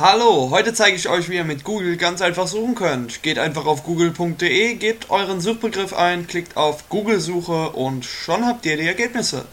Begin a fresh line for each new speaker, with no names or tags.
Hallo, heute zeige ich euch, wie ihr mit Google ganz einfach suchen könnt. Geht einfach auf google.de, gebt euren Suchbegriff ein, klickt auf Google Suche und schon habt ihr die Ergebnisse.